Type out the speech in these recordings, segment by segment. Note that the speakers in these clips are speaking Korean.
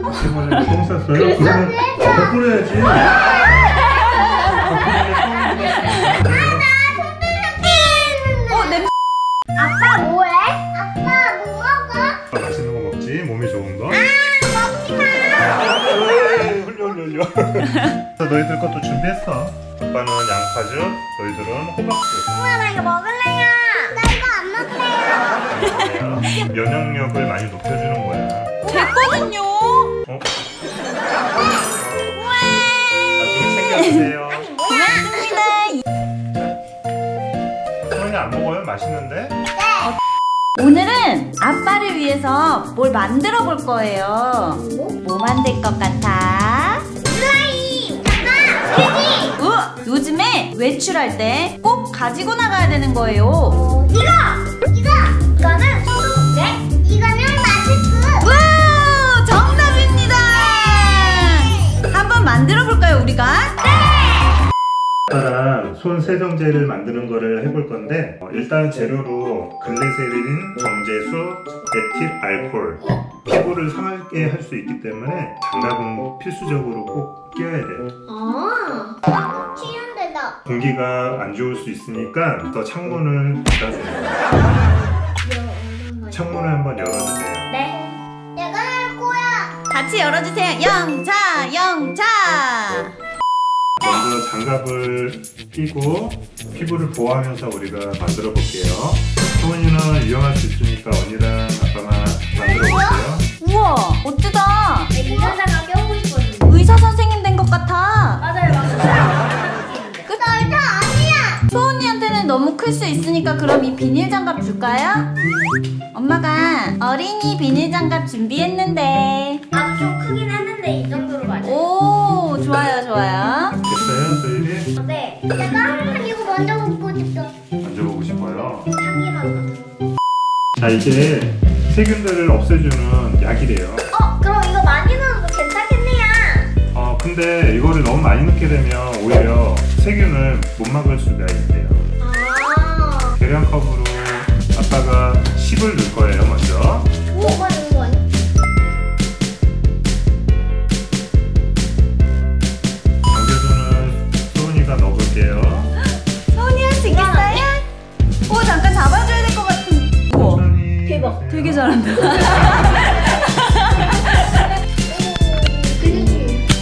바퀴벌레가 똥 쌌어요? 그러면 더 뿌려야지. 어 냄새. 아빠 뭐해? 아빠 뭐 먹어? 맛있는 거 먹지? 몸이 좋은 거? 먹지 마. 에이, 흘려 흘려 흘려. 너희들 것도 준비했어. 아빠는 양파즙, 너희들은 호박즙. 엄마 나 이거 먹을래요. 나 이거 안 먹을래요. 면역력을 많이 높여주는 거야. 됐거든요. 어? 챙겨주세요. 안 먹어요? 맛있는데? 오늘은 아빠를 위해서 뭘 만들어 볼 거예요. 뭐 만들 것 같아? 슬라임. 아빠. 돼지. 우! 요즘에 외출할 때 꼭 가지고 나가야 되는 거예요. 어, 이거. 아빠랑 손 세정제를 만드는 거를 해볼 건데 어, 일단 재료로 글리세린, 정제수, 에틸 알코올 피부를 상하게 할 수 있기 때문에 장갑은 필수적으로 꼭 껴야 돼 어. 치는데다. 공기가 안 좋을 수 있으니까 더 창문을 닫아줘요 창문을 한번 열어주세요 네. 내가 할 거야. 같이 열어주세요. 영차, 영차! 먼저 장갑을 끼고 피부를 보호하면서 우리가 만들어 볼게요 소은이는 위험할 수 있으니까 언니랑 아빠가 만들어 볼게요 우와, 어쩌다! 이러다가 껴보고 싶었는데. 의사 선생님 된 것 같아. 맞아요. 막 수술하고 그 절대 아니야. 소은이한테는 너무 클 수 있으니까 그럼 이 비닐 장갑 줄까요? 엄마가 어린이 비닐 장갑 준비했는데. 나도 좀 크긴 했는데 이게 세균들을 없애주는 약이래요 어, 그럼 이거 많이 넣어도 괜찮겠네요. 어 근데 이거를 너무 많이 넣게 되면 오히려 세균을 못 막을 수가 있대요 아. 계량컵으로 아빠가 10을 넣을 거예요 먼저 뭐가 넣으세요. 되게 잘한다.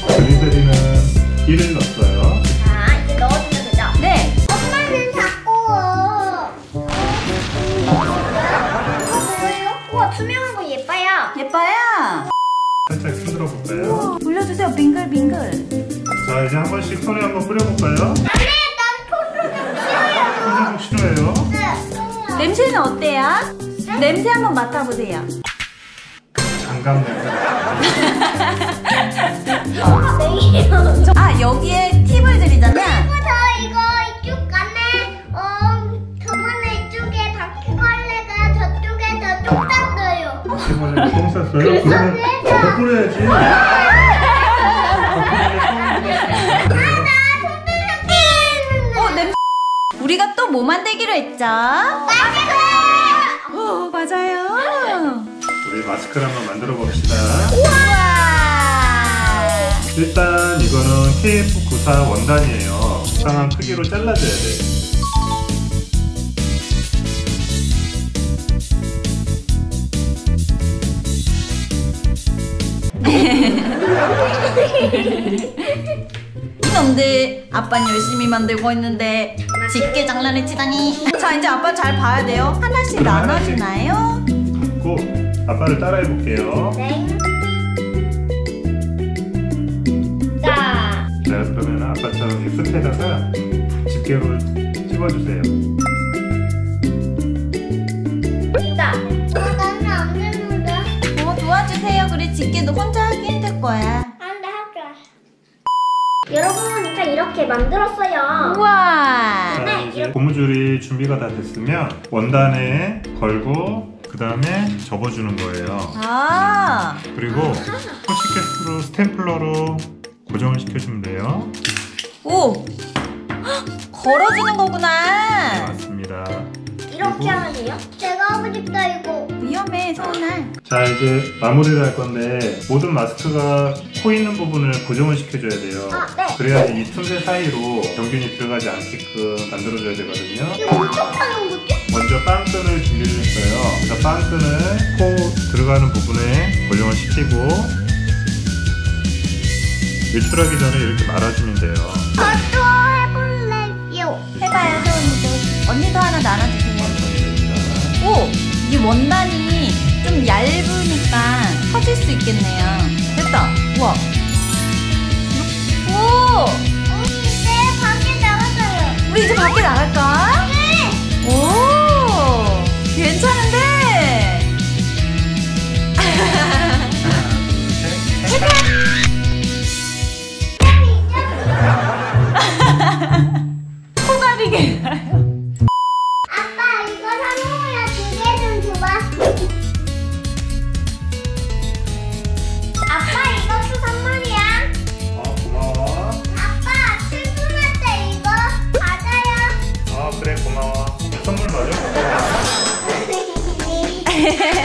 글리세린은 1을 넣었어요 자, 이제 넣어주면 되죠? 네. 엄마는 자꾸. 어, 뭐예요? 우와, 투명한 거 예뻐요. 예뻐요. 살짝 흔들어 볼까요? 올려주세요, 빙글빙글. 자 이제 한 번씩 손에 한번 뿌려볼까요? 안 돼, 난 토토 좀 싫어요. 손좀 싫어해요 네. 냄새는 어때요? 냄새 한번 맡아보세요. 장갑 냄새. 아, 여기에 팁을 드리자면. 저 이거 이쪽 안에 어 저번에 이쪽에 바퀴벌레가 저쪽에 저쪽 땄어요. 바퀴벌레가 똥 쌌어요? 그러면 어, 냄새. 우리가 또 뭐 만들기로 했죠? 어, 맞아요. 우리 마스크를 한번 만들어 봅시다 우와. 일단 이거는 KF94 원단이에요 적당한 크기로 잘라줘야 돼 이놈들 아빠는 열심히 만들고 있는데 집게 장난을 치다니 자 이제 아빠 잘 봐야 돼요 하나씩 나눠주나요? 갖고 아빠를 따라해 볼게요 네. 자, 자 그러면 아빠처럼 이 끝에다가 집게로 찝어주세요 됐다. 어, 나는 안 되는데. 어 도와주세요 그래 집게도 혼자 하기 힘들 거야 이렇게 만들었어요. 우와 자 네, 이제 고무줄이 준비가 다 됐으면 원단에 걸고 그 다음에 접어주는 거예요 아 그리고 토치케스로 스탬플러로 고정을 시켜주면 돼요 오! 헉, 걸어주는 네, 거구나 맞습니다 이렇게 하면 돼요? 제가 하고 싶다 이거. 위험해 서운아 자 이제 마무리를 할 건데 모든 마스크가 코 있는 부분을 고정을 시켜줘야 돼요. 아, 네. 그래야지 이 틈새 사이로 병균이 들어가지 않게끔 만들어줘야 되거든요. 먼저 빵끈을 준비를 했어요. 그래서 빵끈을 코 들어가는 부분에 고정을 시키고 외출하기 전에 이렇게 말아주면 돼요. 저도 해볼래요. 해봐요 서운이도 언니도 하나 나눠주세요 오! 이 원단이 좀 얇으니까 터질 수 있겠네요 됐다 우와 Yeah.